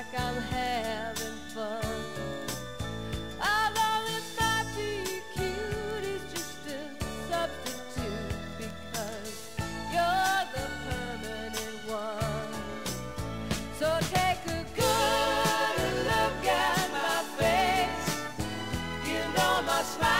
like I'm having fun. Although it's not being cute, it's just a substitute because you're the permanent one. So take a good look at my face. You know my smile.